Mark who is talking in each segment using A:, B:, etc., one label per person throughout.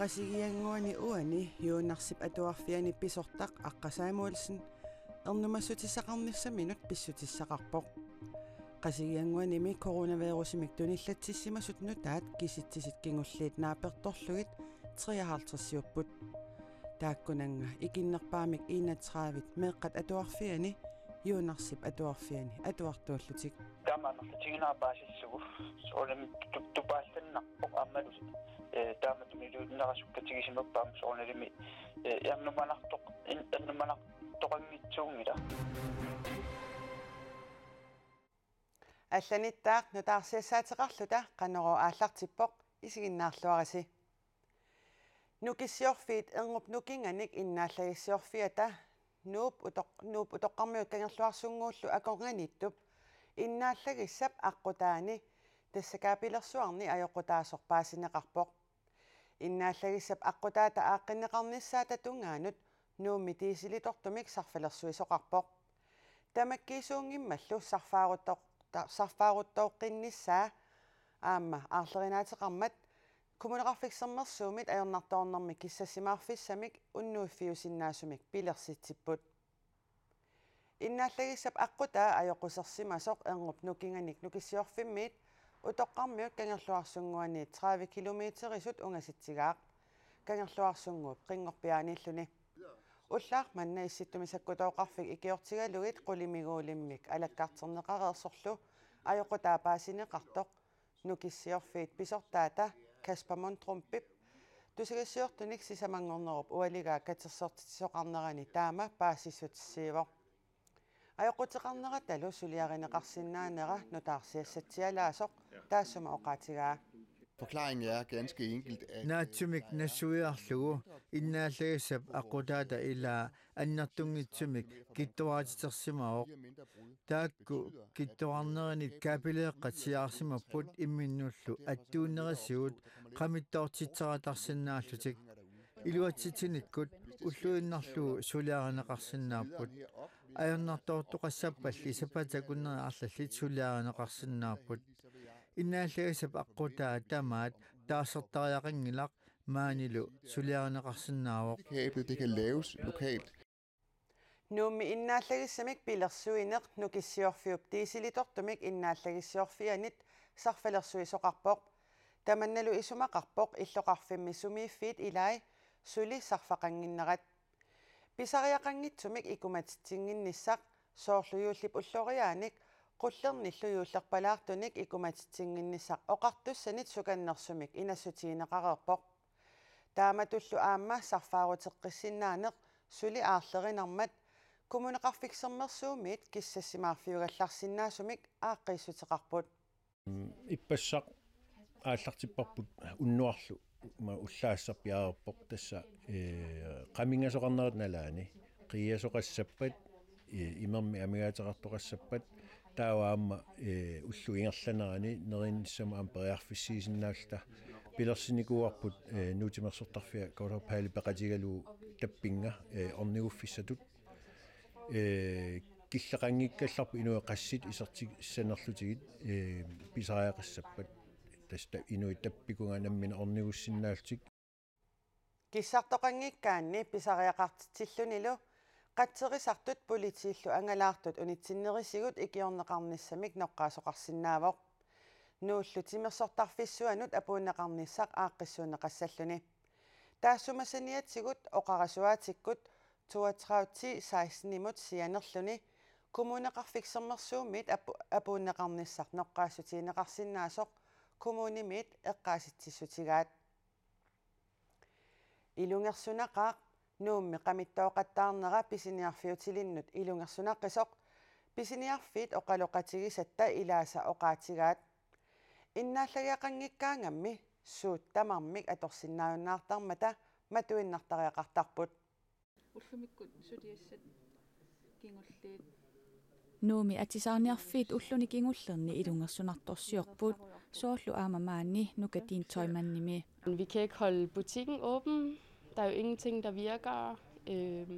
A: qasigianguani uani yuunnarsip atuarfiani pisortaq aqqasaamuulsin ernumassutissaqarnissaminut pissutissaqarpoq qasigianguanimi coronavirusimik tunillatssissimasut nutaat kisitsisit kingulliit naapertorlugit 53 тааккунанга икиннерпаамик иинатсраавит меэккат атуарфиани юунарсип атуарфиани атуартууллутик
B: таамаанерлутигинаарпаасиссугу соолами туппаалланнарпоқ аамалусит э тааматумилууннерасуккатигисимаппаам соолалими э ярнуманартоқ эрнуманартоқангитсуунгила
A: алланиттаақ нутаарсиассаатеқарлута қанеро ааллартиппоқ исигиннаарлуараси нукиссиорфиит эрнуп нукинганик иннааллагиссиорфиата нууп утоқ нууп утоққармиут тангерлуарсунгууллу акорганиттуп иннааллагиссап аққутаани тассакаапилерсуарни аёққутаасор паасинеқарпоқ иннааллагиссап аққутаата ааққинеқарниссаата тунгаанут нууми тиисилитортумик сарфалерсуисоқарпоқ тамаккиисуунгиммаллу сарфаарутто сарфааруттооққинниссаа аама аарлеринаатеқармат кумунеқарфиксэрмерсуумит аернарторнэрми киссассимаарфиссамик уннууффиусиннаасумик пилерситсиппут иннааллагиссап аққутаа аёқусерсимасоқ эрнуп нукинганик нукиссиорфиммиит утоққармиут кангерлуарсунгуани 30 километерисут унгаситсигаақ кангерлуарсунгуут қингорпиааниллуни уллаах манна исситтуми саккутооқарфик икиортигалугит қулимигуулиммик алаккаартернеқареерсорлу аёқутаа паасинеқартоқ нукиссиорфиит писортаата Kasper Mondrum Bip тусигассиортуник сисамангорнеруп уалигаа катерсортитсоқарнерани таама паасиссутиссиивор аёқутеқарнера талу сулиаринеқарсинаанера нутаарсиассатсиалаасоқ таассума оқаатигаа
C: Forklaringen er ganske enkelt,
D: at Natsumik nasuiarlugu innaalлагissap aqutaata ila annertungitsumik kittuaatitersimaoq taakku kittuarneranit kapileeqqatiaarsimapput imminnullu attuunnerisiut qamittoortitseratарсиннааллутик илуатситиниккут уллуиннарлугу сулиаринеқарсиннааппут аернартоортоқассаппалли сапатакуннери арлаллит сулиаринеқарсиннааппут иннааллагасап аққутаа тамаат таассертариақингилақ маанилу сулиаринеқарсинаавоқ
C: kablet det kan laves lokalt
A: нуумми иннааллагиссамик пилерсуинеқ нукиссиорфиуп тиисилитортумик иннааллагиссиорфианит сарфалерсуисоқарпоқ таманналу исумақарпоқ иллоқарфимми сумииффиит илай сули сарфақангиннерат писариақангитсумик икуматитсингинниссақ соорлуюуллип уллориааник qullernill-uyuullerpalaartunik ikumatitsinginnissaq oqartussanit sukannersumik inassutiineqareerpoq taamatullu aamma sarfaaruteqqissinaaneq suli aarlerinarmat kumuneqarfiksermersuumit kissassimaarfiugallarsinnaasumik aaqqissuteqarput
E: иппассақ ааллартиппарпут уннуарлу ма уллаассарпиаарерпоқ тасса э qamingасоқарнерит налаани. Қиасоқассаппат имерми амигаатерартоқассаппат тааваама э уллу ингерланерани нериннссама аам периарфиссиисиннаалта пилерсиникуарпут э нуутимерсортарфиа коропаали пеқатигалуу таппинга э орнигуффиссатут э киллеқангиккалларпу инуэ qassит исертиг иссанерлутигит э писариақассаппат. Таста инуи таппикунга наммина орнигуссиннаалтик
A: киссартоқангиккаанни писариақартитсиллунилу qatserisartut politiillu angalaartut unitsinnerisigut ikiorneqarnissamik noqqaasoqarsinnaavoq nuullu timersortarfissuanut apuunneqarnissaq aaqqissuuneqassalluni taassumасаниатсигут оқарасуаатиккут 32 16 имут сианерлүни коммунеқарфиксермерсууммит апууннеқарниссақ ноққаассутиинеқарсиннаасоқ коммунимит эққааситсиссутигаат илунгерсунақаа нуумми qamittooqattaarnera pisiniarfiutillinnut ilungersunaqqisoq pisiniarfiit oqaloqatigисатта илааса оqaatigaat иннааллагиақангиккаангамми сууттамармик аторсиннааюннаартармата матуиннартариақартарпут.
F: Уллумиккут сулиассат кингуллиит
G: нууми атисаарниарфиит уллуни кингуллерни илунгерсунарторсиорпут соорлу аамамаанни нукатин тойманними
H: Vi kan ikke holde butikken åben Der er jo ingenting, der virker.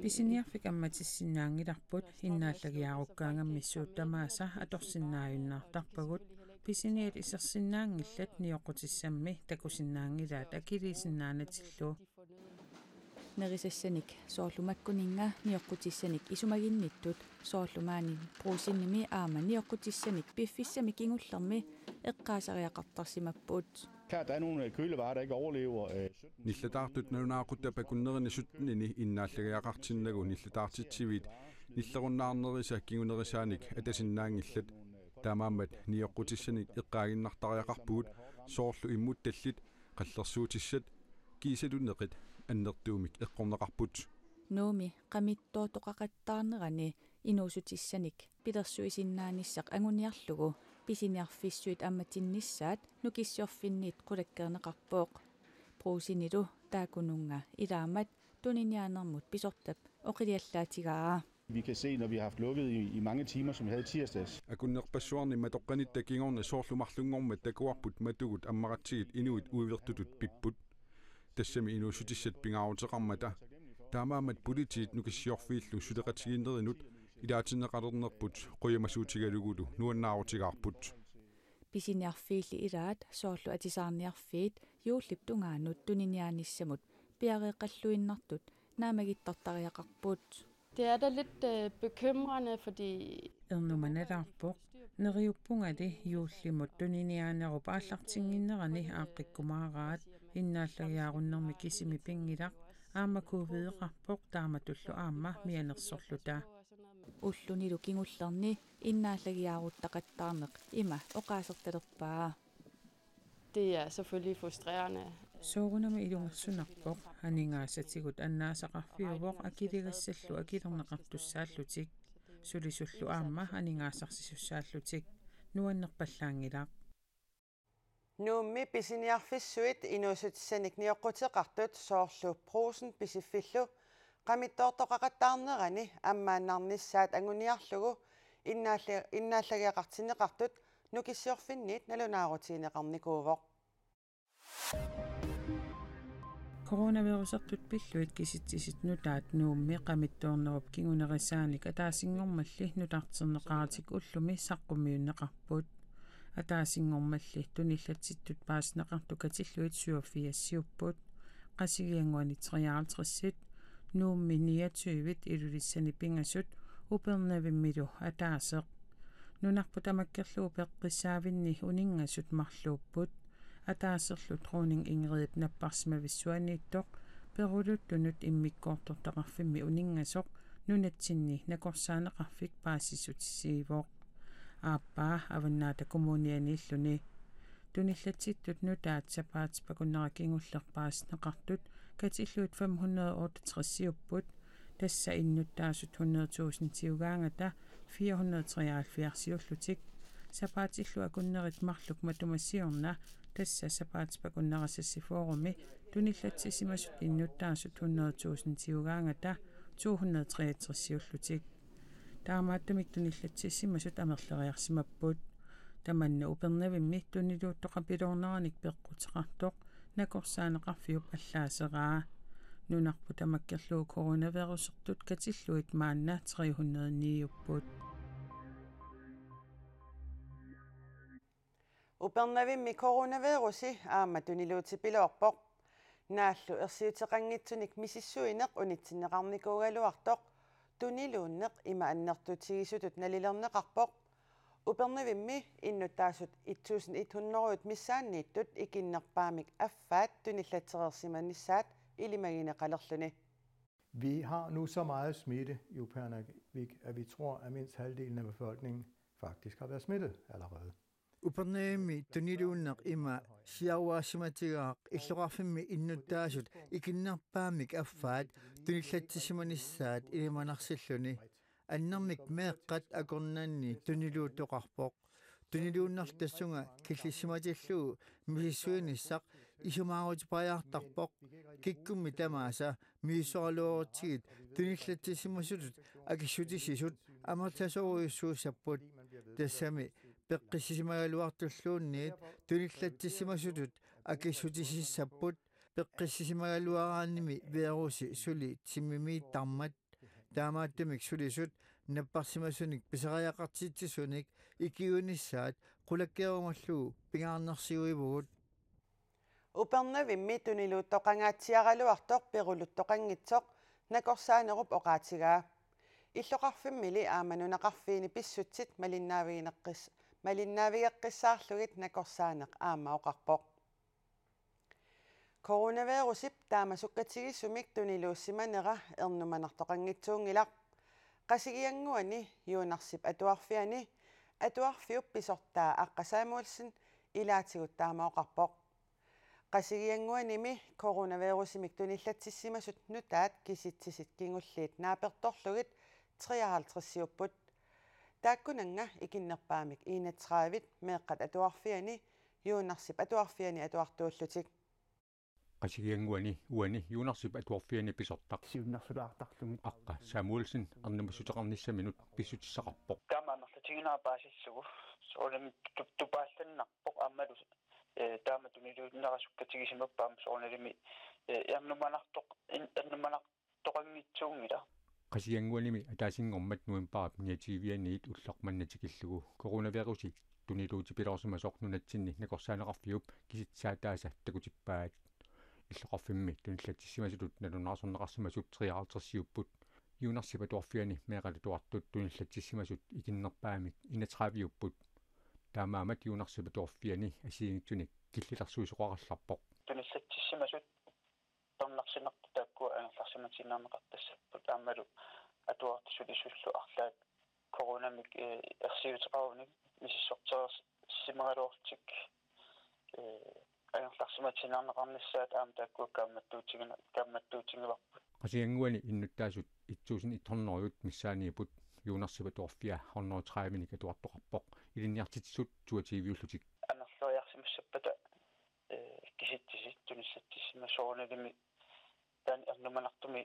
I: писиниарфикамматиссинаангиларпут иннааллагиаруккаангаммиссууттамааса аторсиннааюннаартарпагут писиниат исерсиннаангиллат ниоқутиссамми такусиннаангилаат акилисиннаанатиллу
G: нерисассаник соорлумаккунинга ниоққутиссаник исумагинниттут соорлумаани пруусинними аама ниоққутиссаник пиффиссами кингуллерми эққаасариақартарсимаппут
J: Klart, der er nogle kølevarer, der ikke overlever. Øh,
K: ниллатаартут нунаақутта пакуннеринисутнини иннааллагиақартиннагу ниллатаартитсивит ниллеруннаарнериса кигунерисааник атасиннаангиллат таамааммат ниоққутиссаник эққаагиннартариақарпугут соорлу иммутталлит қаллерсуутиссат кисалунеқит аннертуумик эққорнеқарпут
G: нууми қамиттоотоқақаттаарнерани инуусутиссаник пилерсуисиннааниссақ агуниарлугу писиниарфиссуит амматинниссаат нукиссиорфинниит қулаккернеқарпооқ пруусинилу таакунунга илаамат туниниаанермут писортап оқилиаллаатигаа
J: Vi kan se, når vi har haft lukket i, i mange timer, som vi havde i tirsdags.
K: акуннерпассуарни матоққанит такигорна соорлумарлунгорма такуарпут матугут аммаратсигит tässä sytisset pingaunsa rammata. Tämä on budjetit nukas johvillu sydärätsiintarinut idaatinneqalernerput qujamasuutigalugudu nuannaarutigaarput.
G: Pisiniarfiilli ilaat soorlu atisaarniarfiit juullip tungaanut tuniniaanissamut piareeqalluinnartut naamagittartariaqarput.
H: Det er da lidt øh, bekymrende, fordi...
I: Når man er der på, нериуппунгали юуллимут тунинниаанеруп ааллартингиннерани ааққиккумаараат иннааллагиааруннэрми кисими пингилақ аамакуувеэқарпоқ тааматуллу аама мианерсорлута
G: уллунилу кингуллерни иннааллагиааруттақаттаарнеқ има оқаасерталерпаа
H: det er selvfølgelig frustrerende.
I: соорунама илунгерсунарпоқ анингаасатигут аннаасақарфиувоқ акилигассаллу акилернеқартуссааллутик сулисуллу аама анингаасарсисуссааллутик нуаннерпаллаангилаа
A: нуумми писиниарфиссуит инуусутиссаник ниоққутеқартут соорлу пруусен писиффиллу. Qamittоортоқақаттаарнерани аммааннарниссаат агуниарлугу иннаалла иннааллагиақартинеқартут нукиссиорфинниит налунаарутиинеқарникуувоқ
I: коронавирусертут пиллуит киситсисит нутаат нуумми qamittуорнеруп кигунерисааник атаасингормалли нутаартернеқаратик уллуми саққумиуннеқарпут атаасингормалли туниллатситтут пааснеқарту катиллуит сюофиассиуппут qasigianguani 53 нуумми 29 илулиссани пингасут. Упернавиммилу атаасеқ нунарпу тамаккерлуу пеққиссаавинни унингасут марлууппут атаассерлу троонинг ингерит наппарсима виссуанииттоқ перулуттунут иммиккоортортақарфимми унингасоқ нунатсинни накорсаанеқарфик паассисутиссиивоқ ааппаа аваннаата коммунианииллуни туниллатситтут нутаат сапаат пакуннера кингуллерпааснеқартут катиллуут 568 тасса иннуттаасут 100 000 тиугаангата 473 сиуллутик сапаатиллу акуннерит марлук матумассиорна тасса сапаат пакуннерассассифооруми туниллатсисимасут иннуттаасут 100 000 тиугаангата 263 сиуллутик таамааттамик туниллатсиссимасут амерлериарсимаппут таманна упернавимми тунилууттоқапилуорнераник пеққутеқартоқ накорсаанеқарфиуп аллаасераа нунарпу тамаккерлуу коронавирусертут катиллуит маанна 309-уппут
A: упернавимми коронавируси аама тунилуутипилуарпоқ нааллу ерсиутеқангитсуник мисиссуинеқ унитсиннеқарникуугалуартоқ тунилууннеқ има аннертутигисутут налилернеқарпоқ упернавимми иннутаасут 1100-ут миссааннииттут икиннерпаамик аффаат туниллатерерсиманissaat илимагинеқалерлүни
L: Vi har nu så meget smitte i Upernavik, at vi tror, at mindst halvdelen af befolkningen faktisk har været smittet allerede.
D: Упернаими тунилууннеқ има сиауаасиматигаақ иллоқарфимми иннуттаасут икиннерпаамик аффаат туниллатсисиманissaат илиманарсиллуни аннэрмик меэққат акорнанни тунилуутоқарпоқ тунилууннартассунга киллиссиматиллуу мисиссуиниссақ исумаарути паяартарпоқ киккумми тамааса мииссоралуорутигит туниллатсисимасутут акиссутисисут амартасоруйуссууссаппут тассами пеққиссисимагалуартуллуунниит туниллатсисимасутут акиссутисиссаппут пеққиссисимагалуараанними вируси сули тиммими тармат таамааттамик сулисут наппарсимасуник писариақартиитсисуник икиунissaat qulakkiarumalluu pingaarnersiuivugut
A: упернавимми тунилуутtoqangaatiarалуартор перулуттоqanngitsoq накорсаанеруп оqaатигаа иллоqarfimmили ааманунақарфиини писсутсит малиннаавигинеққис малиннаавигеққиссаарлугит накорсаанеқ аама оқарпоқ коронавирусип таамасуккатигиссумик тунилууссиманера ернуманартоқангитсуунгилар qasigianguani юунарсип атуарфиани атуарфиуп писортаа аққасаамуалсин илаатигут таамаоқарпоқ qasigianguanimi коронавирусимик туниллатсиссимасут нутаат киситсисит кингуллиит. Нааперторлугит 53-сиуппут тааккунанга икиннерпаамик. 31-вит меэққат атуарфиани юунарсип атуарфиани атуартууллутик.
M: Qasigianguani uani юунарсип атуарфиани писортақ
J: сиуннарсулаартарлугит
M: аққа самуэлсин арнамассутеқарниссаминут писсутиссақарпоқ
B: таамаамерлатигинаа паасиссугу соолами тупаалланнарпоқ. Аамалу э таама тунилууннерасуккатигисимаппаам соорналими э ярнуманартоқ ярнуманартоқангитсуунгила
M: qasianguanimi ataasiнгормат нуимпарап ниативианиит улларманнатикиллугу коронавируси тунилуути пилорсима соорнунатсинни накорсаанеқарфиуп киситсаатааса такутиппаат иллоқарфимми туниллатиссимасулут налунаарсорнеқарсимасут 53-сиуппут юунарсипа туарфиани меэқали туартут туниллатиссимасут икиннерпаамик инатравиуппут таамаамат юунарсипа туарфиани асиингтуник киллиларсуисоқаралларпоқ
B: туниллатиссимасут торнарсинерту тааккуа ангерларсиматиннаамеқартассаппут таамалу атуартисулисуллу арлаат коронамик ерсиутеқаруник миссортерс симагалуортик э ангерларсиматинаарнеқарниссаат аама тааккуа каамматтуутигина каамматтуутингиварпут
M: qasianguani innuttaasut itsuusin ittorneruyut missaaniiput юунарсиба туарфиа 130 мини катуартоқарпоқ илинниартитсут туативиуллутик
B: анерлуяарсимассаппата э киситтисит тунissатсима соорналими таан ернуманартуми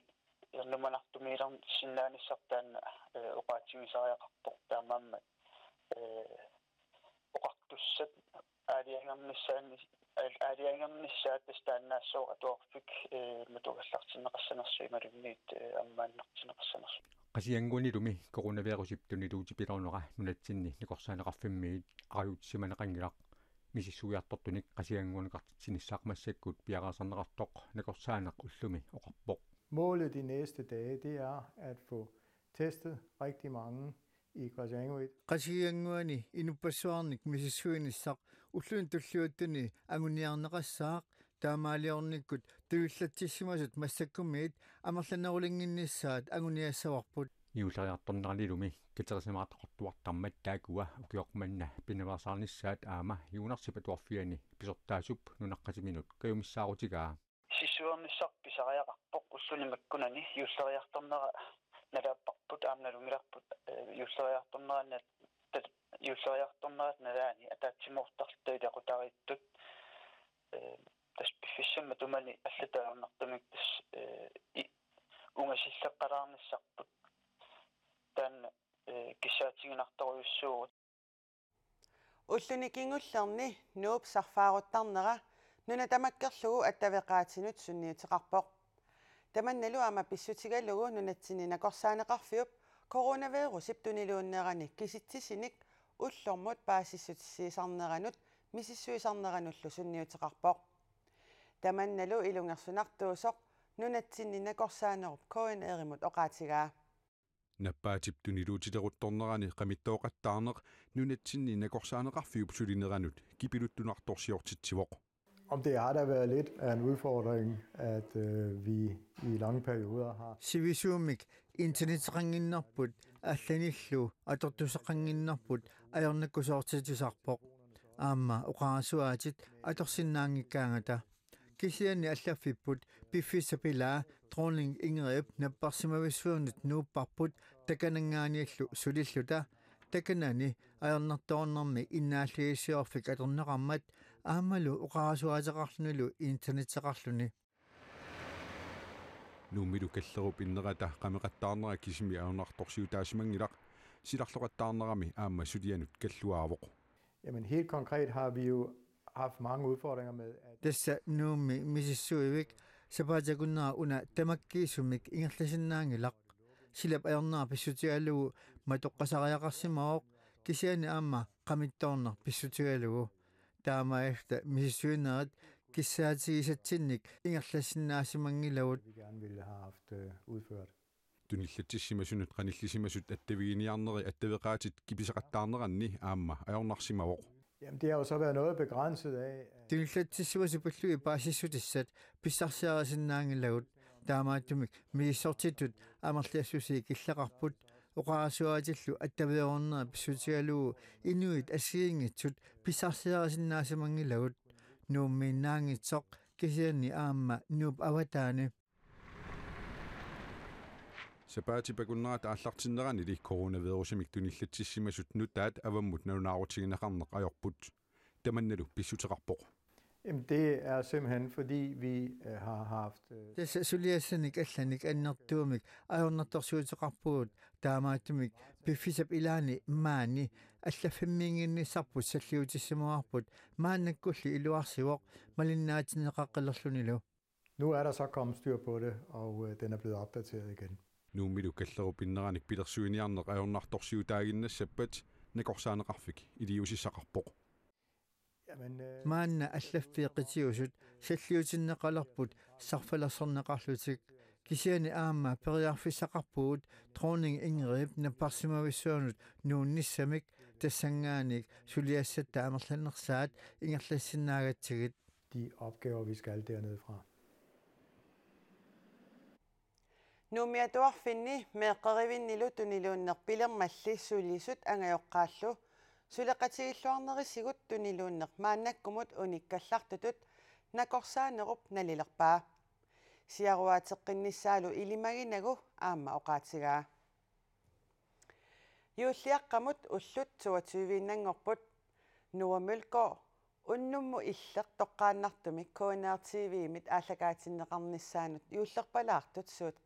B: ернуманартумиилар синнааниссартаанна э оqaатигисариақарпоқ таамаамма э оқартуссат аалиангернissaани аалиангернissaат тастаанассоо атуарфик э матугаллартиннеқассанерсуималунниит аммааннартинеқассанерсу
M: qasianguani коронавирусип тунилуути пилорнера нунатсинни никорсаанеқарфиммиит ариутсиманеқангилақ мисиссуиартортуник qasianguaniqartitsinissaqmassakкут пиараасарнеқартоқ накорсаанеқ уллуми оқарпоқ
L: Målet de næste dage, det er at få testet rigtig mange i Qasianguit.
D: qasigianguani inupassuarnik misissuinissaq уллуин туллуаттуни агуниарнеқассаақ таамаалиорниккут туиллатсиссимасут массаккумиит амерланерулингиннissaат агуниассаварпут
M: иулериарторнералилуми катерисимаартоқартуартармат таакуа укиоқманна пинаваарсаарнissaат аама юунарсипа туарфиани писортаасуп нунаққатиминут каюмиссаарутигаа
B: сиссуернissaq писариақарпоқ уллунимаккунани юуллериарторнера налааппарпут аамналунгиларпут юуллериарторнеранна юуллериарторнерат налаани атаатсимуортарлтуи тақутариттут тас пиффиссамма тумани аллатаарнартумик тас унгасиллеққалаарниссарпут таанна киссаатигинарторуйуссуу
A: уллуни кингуллерни нууп сарфааруттарнера нуна тамаккерлугу аттавеқаатинут сунниутеқарпоқ таманналу ама писсутигалугу нунатсини накорсаанеқарфиуп коронавирусип тунилууннерани киситсисиник уллормут паасиссутиссиисарнеранут мисиссуисарнерануллу сунниутеқарпоқ таманналу илунгерсунартуусоқ нунатсинни накорсаанеруп коин эримут оqaатигаа
K: наппаатип тунилуутилерутторнерани qamittooqattaarneq nunatsinni nakorsaanеqarfiup sulineranut kipiluttunartorsiortitsivоq
L: Om det har da været lidt af en udfordring, at øh, vi i lange perioder har
D: сивисуумик интернетеқангиннарпут алланиллу аторtusеқангиннарпут аернаккусоортитусарпоқ аама оқарасуаатит аторсиннаангиккаангата кисиани аллаффиппут пиффисапилаа тронлинг ингереп наппарсимависсуунит нууппарпут таканангааниаллу сулиллута таканани аернарторнэрми иннааллигиссиорфик атернеқармат аамалу оқарасуаатеқарлунулу интернетеқарлуни
K: нууммилу каллеруп иннерата qamiqattaarnera кисими аунарторсиу таасимангилақ силарлоqattaarnerami аама сулианут каллуаавоқ
L: Jamen helt konkret har vi jo haft mange udfordringer med,
D: тасса нуумми мисиссуивик сапаатакуннера уна тамаккиисумик ингерласиннаангилақ силап аернаа писсутигалугу матоққасариақарсимаоқ кисиани аама qamittaornar pissutigalugu таамаэфта мисисуинерат киссаатигисатсинник ингерлассиннаасимангилагут
K: туниллатсимасунут qanillisimasut attaviginiarneri attavеqaatit kipisaqattaarneranni aamma ajornarsimavoq
L: Jamen, det har jo så været noget begrænset af...
D: Tillitsissuasi pullu ipaasissutissat pissarsiarasinnaangilagut таамааттумик мииссортитут амерлиассуси киллақарпут оqaasuatillu attavеорнера писсутигалуу инуит ассигингитсут писсарсиарасиннаасимангилагут нууммииннаангитсоқ кисианни аама нууп аватаани
K: сапаати пакуннерат ааллартиннерани ли коронавирусимик туниллатсиссимасут нутаат аваммут нунаарутигинеқарнеқ ajorput таманналу писсутеқарпоқ
L: Jamen det er simpelthen fordi vi øh, har haft
D: øh, Det suliasanik allanik annertuumik ajornertorsuutiqarpugut taamaattumik piffisap ilaani maani allaffimmiinginnisarput salliutissimuarput maannakkulli iluarsivoq malinnaatineqaqqalerlunilu
L: Nu er der så kommet styr på det og øh, den er blevet opdateret igen.
K: Nu mit ukkallerup inneraanik pilersuiniarneq ajornartorsiutaaginnassapat nakorsaanaqarfik idiusissaqarpoq
D: маанна аллаффиэқитиусут саллиутиннеқалерпут сарфалерсернеқарлутик кисиани аама периарфиссақарпуут троонинг ингерип напарсимависсуанут нуунниссамик тассангааник сулиассатта амерланнерсаат ингерлассиннаагатсигит.
L: De opgaver, vi skal dernede fra.
A: нумиатуарфинни меэққеривиннилу тунилууннерпилермалли сулисут ангайоққааллу сулеқатигиллуарнерисигут тунилууннер. Мааннаккумут униккаллартутут. Накорсаанеруп налилерпаа. Сиаруаатеққиннссаалу илимагинагу аама оқаатигаа юуллиаққамут уллут туатуивииннангорпут нуамулко уннумму иллеқ тоққааннартумик кнртв-мит ааллагаатиннеқарниссаанут. Юуллерпалаартут суут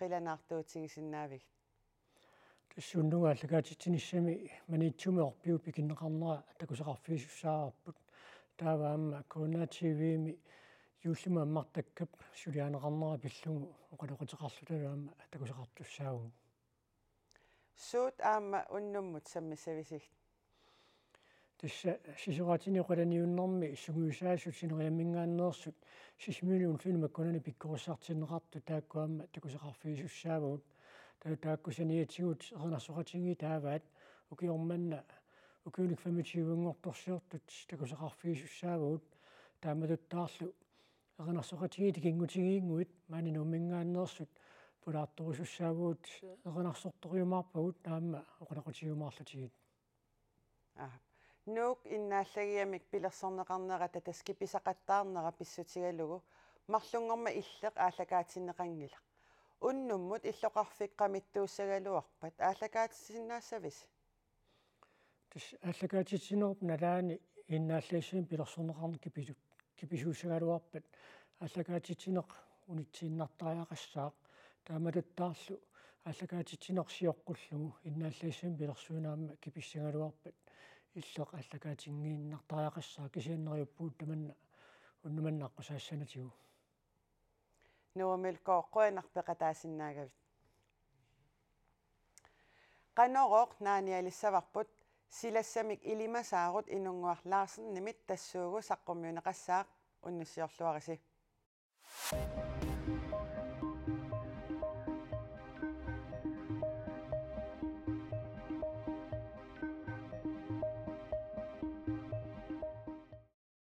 A: қиланаартуутигисиннаавиг
N: тассууннугааллагаатитсиниссами манитсуми орпиу пикиннеқарнера такусеқарфиисуссаарпут тааваама кнртв-ми юуллима аммартаккап сулианеқарнера пиллугу оқалоқутеқарлутагаама такусеқартуссаагу
A: суут аама уннуммут саммисависиг
N: тасса сисераатини оқаланиуннэрми сугуусаасут синериаммингааннерсут сисмиулиун филма конани пиккоруссартиннеқарту тааккуамма такусеқарфиисуссаагут таа тааккусаниатсигут ернарсоқатинги тааваат укиорманна укиуник фамитиунгорторсиортут такусеқарфиисуссаагут тааматуттаарлу ернарсоқатинги тикингутигиингуит маани нуммингааннерсут пулаарторусуссаагуут ернарсорториумаарпагут таама оқалақутигумаарлутигит
A: аа нук иннааллагиамик пилерсорнеқарнера татаскиписақаттаарнера писсутигалугу. Марлунгорма иллеқ ааллагаатиннеқангила уннуммут иллоқарфиккамиттууссагалуарпат ааллагаатисиннаассавис
N: тас ааллагаатитсинерп налаани иннааллассиим пилерсорнеқарни кипису киписуусагалуарпат ааллагаатитсинеқ унитсииннартариақассаақ таамалуттаарлу ааллагаатитсинерсиоққуллугу иннааллассиим пилерсуунаама киписсагалуарпат иллеқ ааллагаатингииннартариақассаа кисианнериуппуут таманна уннуманнааққусаассанатигу
A: нуумилкооққуинарпеқатаасиннаагавит qanoroq naanialissavарпут силассамик илимасаарут инунгуарлаарсен нимит тассуугу саққумиунеқассаақ уннуссиорлуариси